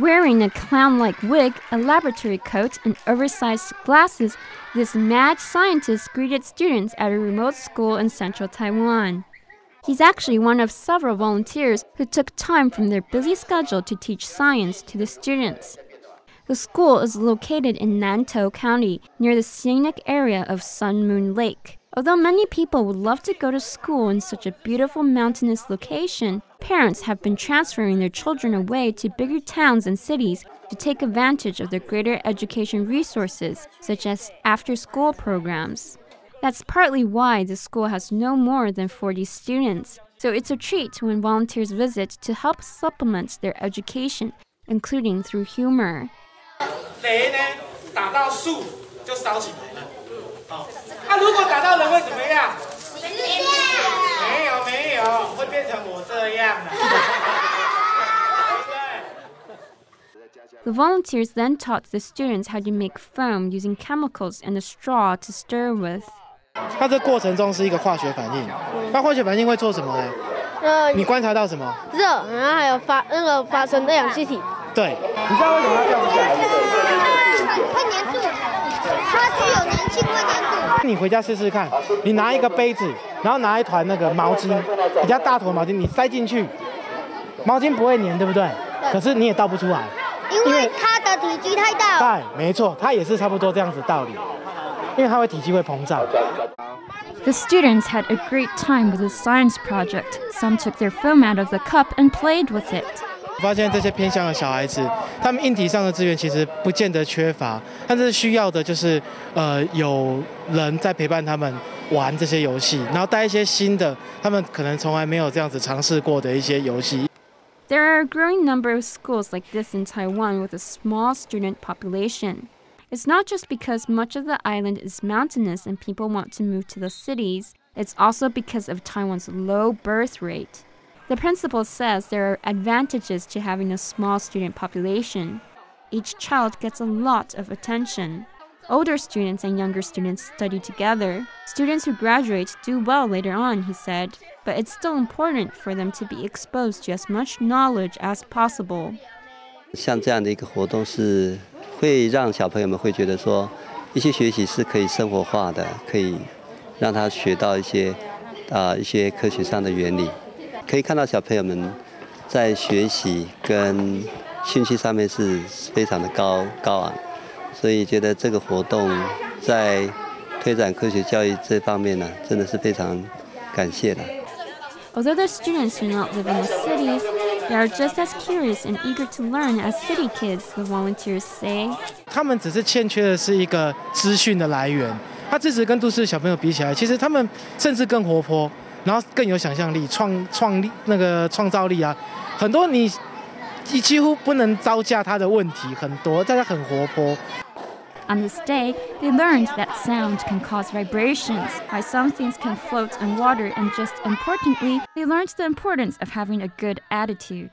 Wearing a clown like wig, a laboratory coat, and oversized glasses, this mad scientist greeted students at a remote school in central Taiwan. He's actually one of several volunteers who took time from their busy schedule to teach science to the students. The school is located in Nantou County, near the scenic area of Sun Moon Lake. Although many people would love to go to school in such a beautiful mountainous location, parents have been transferring their children away to bigger towns and cities to take advantage of the greater education resources, such as after school programs. That's partly why the school has no more than 40 students, so it's a treat when volunteers visit to help supplement their education, including through humor. 雷呢，打到树就烧起来了。哦，那、如果打到人会怎么样？没有没有，会变成我这样的。The volunteers then taught the students how to make foam using chemicals and a straw to stir with. 它这过程中是一个化学反应，那化学反应会做什么呢？呃，你观察到什么？热，然后还有发那个发生二氧气体。对，你知道为什么它掉不下来？会粘住，它是有粘性，会粘住。你回家试试看，你拿一个杯子，然后拿一团那个毛巾，比较大坨毛巾，你塞进去，毛巾不会粘，对不对？可是你也倒不出来。因为它的体积太大了。对，没错，它也是差不多这样子道理，因为它会体积会膨胀。The students had a great time with the science project. Some took their foam out of the cup and played with it. 我发现这些偏乡的小孩子，他们硬体上的资源其实不见得缺乏，但是需要的就是呃有人在陪伴他们玩这些游戏，然后带一些新的，他们可能从来没有这样子尝试过的一些游戏。 There are a growing number of schools like this in Taiwan with a small student population. It's not just because much of the island is mountainous and people want to move to the cities, it's also because of Taiwan's low birth rate. The principal says there are advantages to having a small student population. Each child gets a lot of attention. Older students and younger students study together. Students who graduate do well later on, he said, but it's still important for them to be exposed to as much knowledge as possible. 像这样的一个活动是会让小朋友们会觉得说，一些学习是可以生活化的，可以让他学到一些啊、一些科学上的原理， 可以看到小朋友们在学习跟兴趣上面是非常的高高昂，所以觉得这个活动在推展科学教育这方面呢，真的是非常感谢的。Although the students do not live in the cities, they are just as curious and eager to learn as city kids, the volunteers say. 他们只是欠缺的是一个资讯的来源。他其实跟都市小朋友比起来，其实他们甚至更活泼，然后更有想象力、创创力那个创造力啊，很多你你几乎不能招架他的问题，很多大家很活泼。On this day, they learned that sound can cause vibrations, why some things can float in water, and just importantly, they learned the importance of having a good attitude.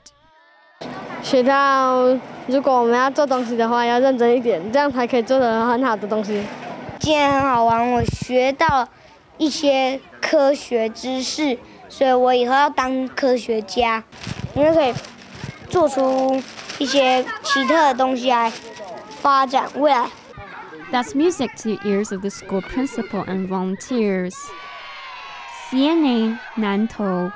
学到如果我们要做东西的话，要认真一点，这样才可以做得很好的东西。今天很好玩，我学到一些科学知识，所以我以后要当科学家，因为可以做出一些奇特的东西来发展未来。That's music to the ears of the school principal and volunteers. CNA Nantou.